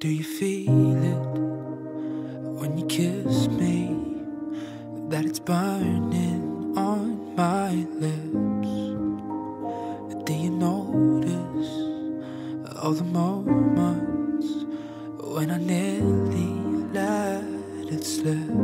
Do you feel it when you kiss me? That it's burning on my lips. Do you notice all the moments when I nearly let it slip?